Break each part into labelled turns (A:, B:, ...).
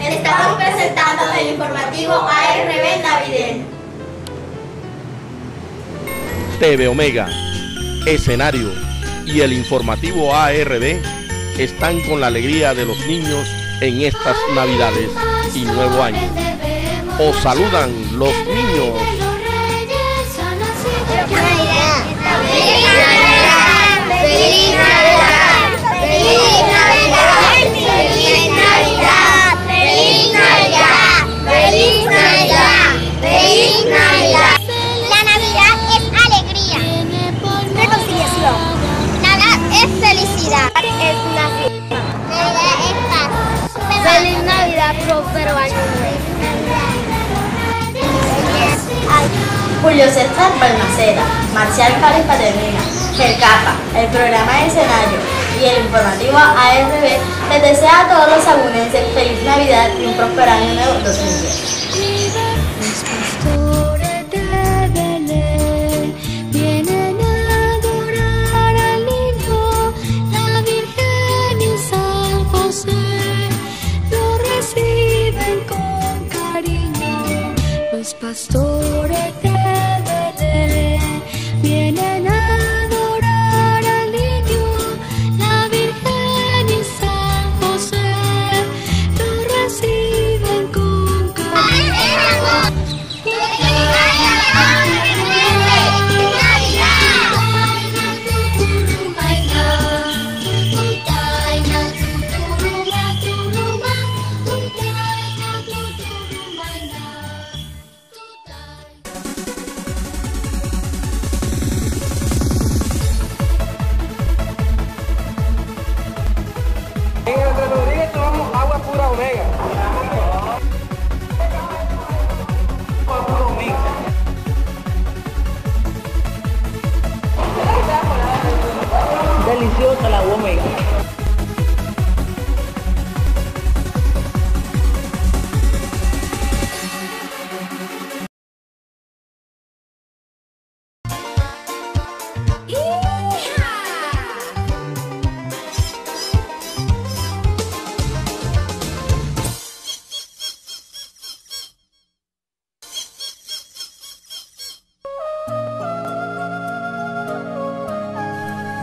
A: Estamos presentando el informativo ARB navideño.
B: TV Omega, Escenario y el informativo ARB están con la alegría de los niños en estas Navidades y Nuevo Año. Os saludan los niños.
A: Julio César Balmaceda, Marcial Cali Paternina, el CAPA, el programa de escenario y el informativo ARB les desea a todos los agunenses feliz Navidad y un próspero año nuevo 2010.
C: Los pastores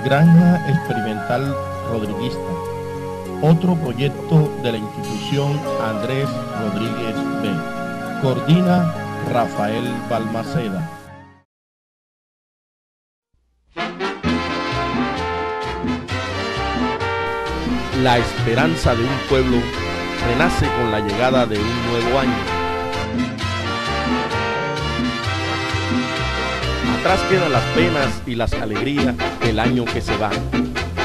B: Granja Experimental Rodriguista, otro proyecto de la institución Andrés Rodríguez B. Coordina Rafael Balmaceda. La esperanza de un pueblo renace con la llegada de un nuevo año. Atrás quedan las penas y las alegrías del año que se va,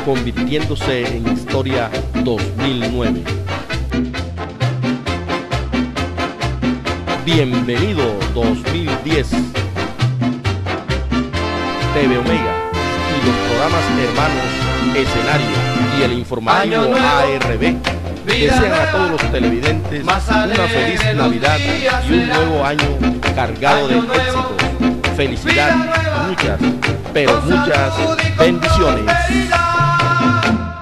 B: convirtiéndose en historia 2009. Bienvenido 2010. TV Omega y los programas hermanos Escenario y el informativo
D: nuevo,
B: ARB desean a todos los televidentes
D: más
B: una feliz Navidad y un nuevo año cargado de éxitos, felicidad muchas, pero muchas bendiciones.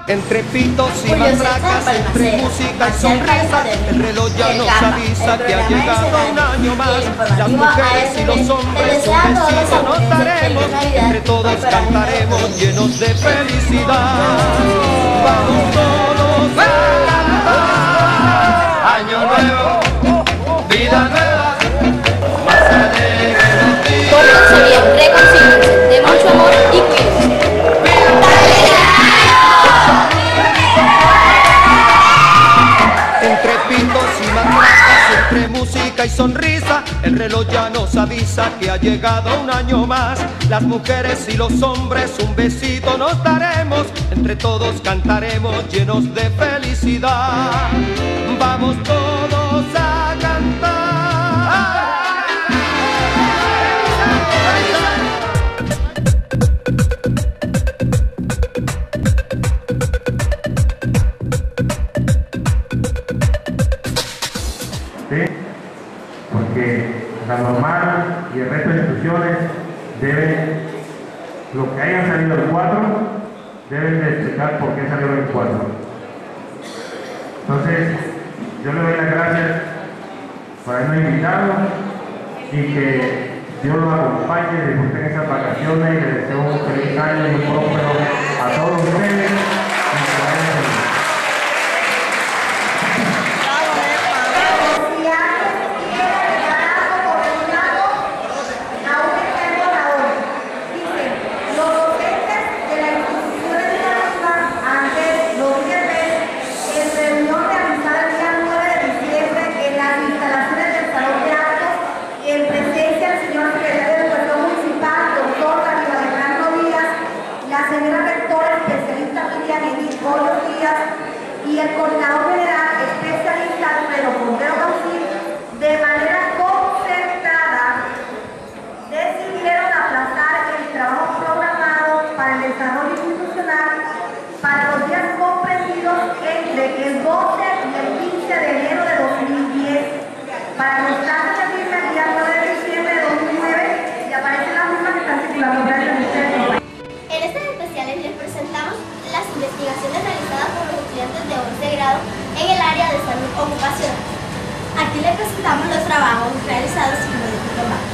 E: Entre pitos y matracas, entre música y
A: Marcial Cali
E: sonrisa,
A: Paternina,
E: el reloj ya nos avisa que ha llegado un año más. Las mujeres y los hombres un besito nos daremos, entre todos cantaremos
A: 2010.
E: llenos de felicidad. Vamos todos a cantar.
D: Año nuevo, vida nueva,
E: nos avisa que ha llegado un año más. Las mujeres y los hombres un besito nos daremos, entre todos cantaremos llenos de felicidad. Vamos todos a cantar.
F: Porque la normal y el resto de instituciones deben, lo que hayan salido el 4, deben de explicar por qué salieron el 4. Entonces, yo le doy las gracias por habernos invitado y que Dios los acompañe, disfruten esas vacaciones y les deseo un feliz año y un próspero a todos ustedes. y que vayan feliz.
G: Si alguien quiere declarar como retirado a un entrenador, dice, los docentes de la institución educativa antes los viernes en reunión realizada el día 9 de diciembre en las instalaciones del Salón de Actos en presencia del señor secretario de Educación Municipal, doctor David Alejandro Díaz, la señora rectora especialista Miriam Edith Hoyos Díaz y el coordinador general especialista Alfredo Pompeo Caucil, de manera concertada decidieron aplazar el trabajo programado para el desarrollo institucional para los días comprendidos entre el 12 y el 15 de enero de 2010 para los casos de firma el día 9 de diciembre de 2009 y aparecen las mismas que están circulando gracias a ustedes.
H: En estas especiales les presentamos las investigaciones realizadas por los estudiantes de 11 grado en el área de salud ocupacional.
A: Aquí les presentamos los trabajos realizados sin diploma